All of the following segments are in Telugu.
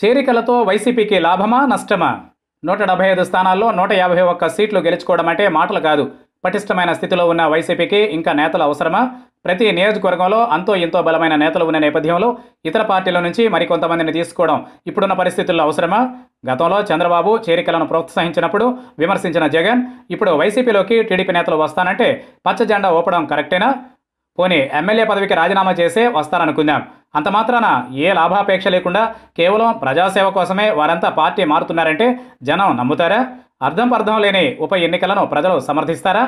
చేరికలతో వైసీపీకి లాభమా నష్టమా? నూట డెబ్బై ఐదు స్థానాల్లో నూట యాభై ఒక్క సీట్లు గెలుచుకోవడం అంటే మాటలు కాదు. పటిష్టమైన స్థితిలో ఉన్న వైసీపీకి ఇంకా నేతలు అవసరమా? ప్రతి నియోజకవర్గంలో అంతో ఇంతో బలమైన నేతలు ఉన్న నేపథ్యంలో ఇతర పార్టీల నుంచి మరికొంతమందిని తీసుకోవడం ఇప్పుడున్న పరిస్థితుల్లో అవసరమా? గతంలో చంద్రబాబు చేరికలను ప్రోత్సహించినప్పుడు విమర్శించిన జగన్ ఇప్పుడు వైసీపీలోకి టీడీపీ నేతలు వస్తానంటే పచ్చ జెండా ఊపడం కరెక్టేనా? పోనీ ఎమ్మెల్యే పదవికి రాజీనామా చేసే వస్తారనుకుందాం. అంత మాత్రాన ఏ లాభాపేక్ష లేకుండా కేవలం ప్రజాసేవ కోసమే వారంతా పార్టీ మారుతున్నారంటే జనం నమ్ముతారా? అర్థం పర్థం లేని ఉప ఎన్నికలను ప్రజలు సమర్థిస్తారా?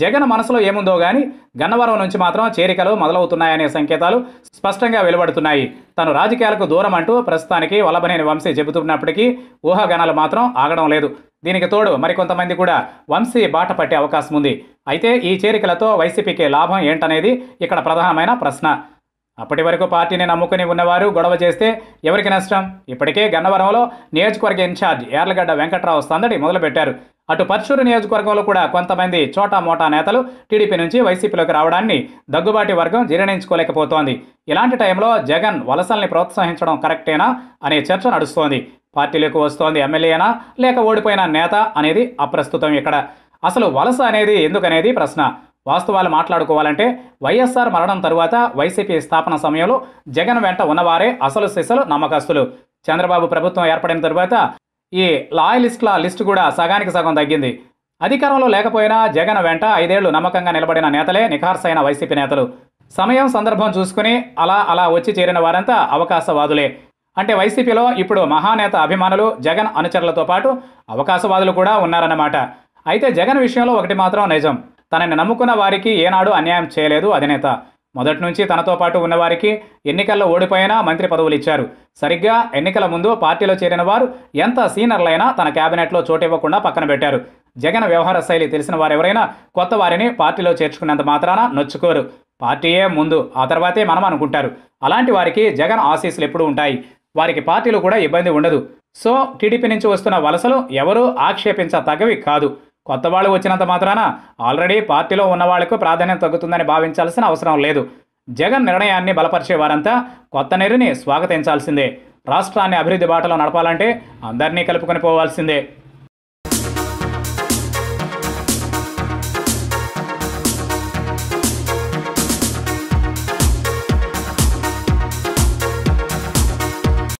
జగన్ మనసులో ఏముందో గాని గన్నవరం నుంచి మాత్రం చేరికలు మొదలవుతున్నాయనే సంకేతాలు స్పష్టంగా వెలువడుతున్నాయి. తను రాజకీయాలకు దూరం అంటూ ప్రస్తుతానికి వల్లభనేని వంశీ చెబుతున్నప్పటికీ ఊహాగానాలు మాత్రం ఆగడం లేదు. దీనికి తోడు మరికొంతమంది కూడా వంశీ బాట పట్టే అవకాశం ఉంది. అయితే ఈ చేరికలతో వైసీపీకి లాభం ఏంటనేది ఇక్కడ ప్రధానమైన ప్రశ్న. అప్పటి వరకు పార్టీని నమ్ముకుని ఉన్నవారు గొడవ చేస్తే ఎవరికి నష్టం? ఇప్పటికే గన్నవరంలో నియోజకవర్గ ఇన్ఛార్జ్ యార్లగడ్డ వెంకట్రావు సందడి మొదలుపెట్టారు. అటు పర్చూరు నియోజకవర్గంలో కూడా కొంతమంది చోటా మోటా నేతలు టీడీపీ నుంచి వైసీపీలోకి రావడాన్ని దగ్గుబాటి వర్గం జీర్ణించుకోలేకపోతోంది. ఇలాంటి టైంలో జగన్ వలసల్ని ప్రోత్సహించడం కరెక్టేనా అనే చర్చ నడుస్తోంది. పార్టీలోకి వస్తోంది ఎమ్మెల్యేనా లేక ఓడిపోయిన నేత అనేది అప్రస్తుతం ఇక్కడ. అసలు వలస అనేది ఎందుకనేది ప్రశ్న. వాస్తవాలు మాట్లాడుకోవాలంటే వైఎస్ఆర్ మరణం తరువాత వైసీపీ స్థాపన సమయంలో జగన్ వెంట ఉన్నవారే అసలు సిసలు నమ్మకస్తులు. చంద్రబాబు ప్రభుత్వం ఏర్పడిన తరువాత ఈ లాయలిస్టుల లిస్టు కూడా సగానికి సగం తగ్గింది. అధికారంలో లేకపోయినా జగన్ వెంట ఐదేళ్ళు నమ్మకంగా నిలబడిన నేతలే నిఖార్సైన వైసీపీ నేతలు. సమయం సందర్భం చూసుకుని అలా అలా వచ్చి చేరిన వారంతా అవకాశవాదులే. అంటే వైసీపీలో ఇప్పుడు మహానేత అభిమానులు జగన్ అనుచరులతో పాటు అవకాశవాదులు కూడా ఉన్నారన్నమాట. అయితే జగన్ విషయంలో ఒకటి మాత్రం నిజం. తనని నమ్ముకున్న వారికి ఏనాడు అన్యాయం చేయలేదు అధినేత. మొదటి నుంచి తనతో పాటు ఉన్నవారికి ఎన్నికల్లో ఓడిపోయినా మంత్రి పదవులు ఇచ్చారు. సరిగ్గా ఎన్నికల ముందు పార్టీలో చేరిన వారు ఎంత సీనియర్లైనా తన కేబినెట్లో చోటివ్వకుండా పక్కన పెట్టారు. జగన్ వ్యవహార శైలి తెలిసిన వారెవరైనా కొత్త వారిని పార్టీలో చేర్చుకున్నంత మాత్రాన నొచ్చుకోరు. పార్టీయే ముందు ఆ తర్వాతే మనం అనుకుంటారు. అలాంటి వారికి జగన్ ఆశీస్సులు ఎప్పుడూ ఉంటాయి. వారికి పార్టీలు కూడా ఇబ్బంది ఉండదు. సో టీడీపీ నుంచి వస్తున్న వలసలు ఎవరూ ఆక్షేపించతగ్గవి కాదు. కొత్త వాళ్ళు వచ్చినంత మాత్రాన ఆల్రెడీ పార్టీలో ఉన్న వాళ్ళకు ప్రాధాన్యం తగ్గుతుందని భావించాల్సిన అవసరం లేదు. జగన్ నిర్ణయాన్ని బలపరిచే వారంతా కొత్త నీరుని స్వాగతించాల్సిందే. రాష్ట్రాన్ని అభివృద్ధి బాటలో నడపాలంటే అందరినీ కలుపుకొని పోవాల్సిందే.